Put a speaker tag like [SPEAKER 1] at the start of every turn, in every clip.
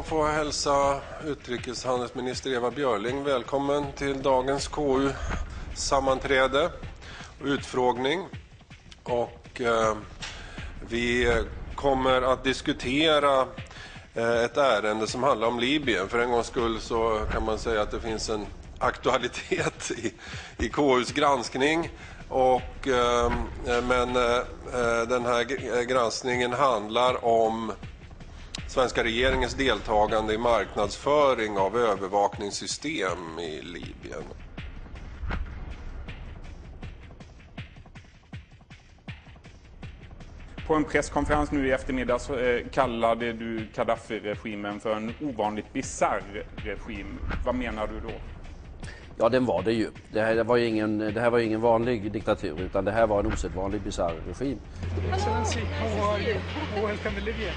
[SPEAKER 1] jag få hälsa utrikeshandelsminister Eva Björling välkommen till dagens KU-sammanträde och utfrågning. Och, eh, vi kommer att diskutera eh, ett ärende som handlar om Libyen. För en gångs skull så kan man säga att det finns en aktualitet i, i KUs granskning. Och, eh, men eh, eh den här granskningen handlar om svenska regeringens deltagande i marknadsföring av övervakningssystem i Libyen.
[SPEAKER 2] På en presskonferens nu i eftermiddag så eh, kallade du Gaddafi-regimen för en ovanligt bizarr regim. Vad menar du då?
[SPEAKER 3] Ja, den var det ju. Det här var ju ingen, det här var ingen vanlig diktatur utan det här var en osedvanlig bisarr regim.
[SPEAKER 4] Excellency, how are you? Welcome to Libya.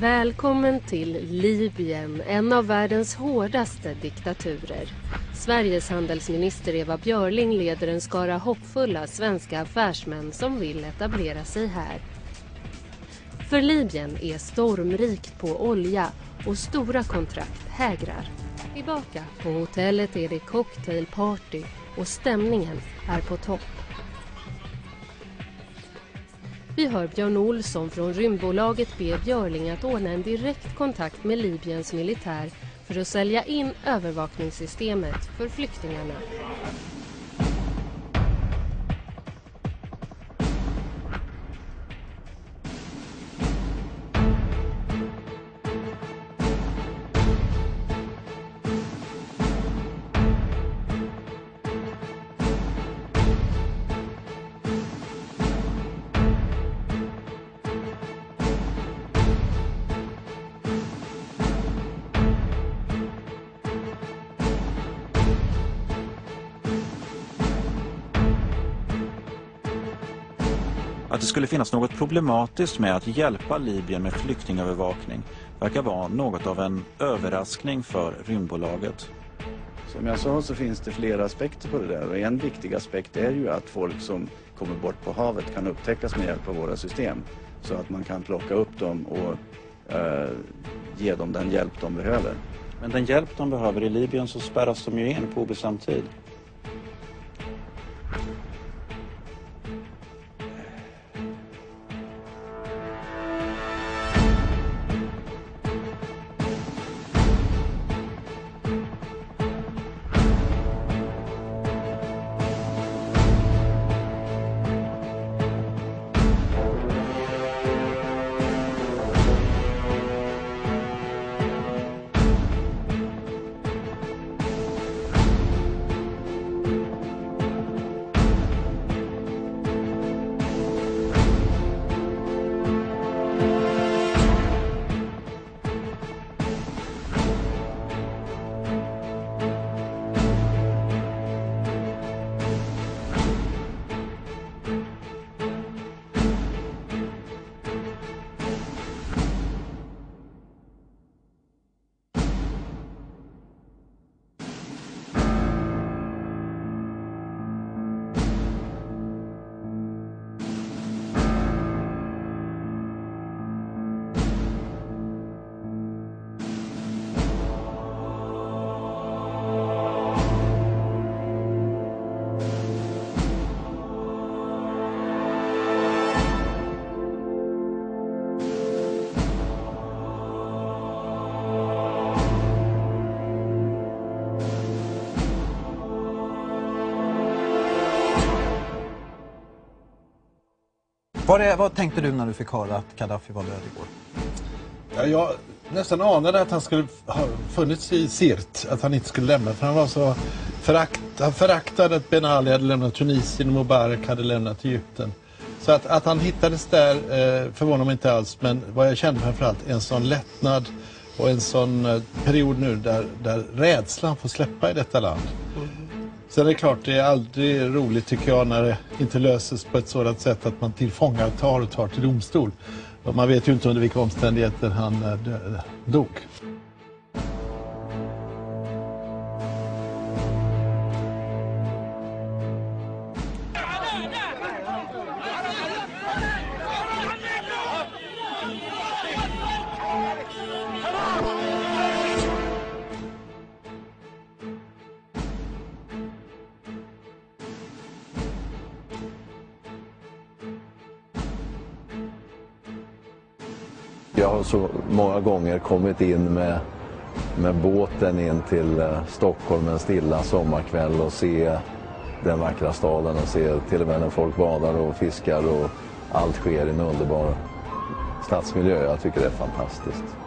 [SPEAKER 5] Välkommen till Libyen, en av världens hårdaste diktaturer. Sveriges handelsminister Eva Björling leder en skara hoppfulla svenska affärsmän som vill etablera sig här. För Libyen är stormrikt på olja och stora kontrakt hägrar. Tillbaka på hotellet är det cocktailparty och stämningen är på topp. Vi hör Björn Olsson från rymdbolaget be Björling att ordna en direkt kontakt med Libyens militär för att sälja in övervakningssystemet för flyktingarna.
[SPEAKER 6] Att det skulle finnas något problematiskt med att hjälpa Libyen med flyktingövervakning verkar vara något av en överraskning för rymdbolaget.
[SPEAKER 7] Som jag sa så finns det flera aspekter på det där och en viktig aspekt är ju att folk som kommer bort på havet kan upptäckas med hjälp av våra system så att man kan plocka upp dem och eh, ge dem den hjälp de behöver.
[SPEAKER 6] Men den hjälp de behöver i Libyen så spärras de ju in på obestämd tid.
[SPEAKER 8] Vad, är, vad tänkte du när du fick höra att Gaddafi var död igår?
[SPEAKER 9] Ja, jag nästan anade att han skulle ha funnits i Sirt, att han inte skulle lämna. För han var så förakt, han föraktade att Ben Ali hade lämnat Tunisien och Mubarak hade lämnat Egypten. Så att, att han hittades där eh, förvånar mig inte alls. Men vad jag kände framförallt en sån lättnad och en sån eh, period nu där, där rädslan får släppa i detta land. Sen är det klart, det är aldrig roligt tycker jag när det inte löses på ett sådant sätt att man tillfångatar och tar till domstol. Man vet ju inte under vilka omständigheter han eh, dog.
[SPEAKER 10] Jag har så många gånger kommit in med, med båten in till eh, Stockholm en stilla sommarkväll och se den vackra staden och se till och med när folk badar och fiskar och allt sker i en underbar stadsmiljö. Jag tycker det är fantastiskt.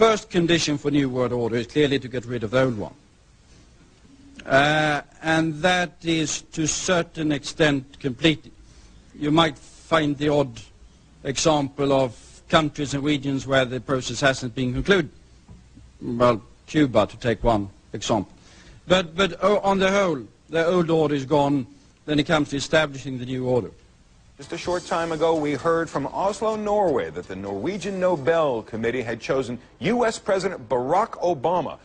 [SPEAKER 11] First condition for New World Order is clearly to get rid of the old one. Uh, and that is to a certain extent completed. You might find the odd example of countries and regions where the process hasn't been concluded. Well, Cuba, to take one example. But, but oh, on the whole, the old order is gone when it comes to establishing the new order.
[SPEAKER 12] Just a short time ago, we heard from Oslo, Norway, that the Norwegian Nobel Committee had chosen U.S. President Barack Obama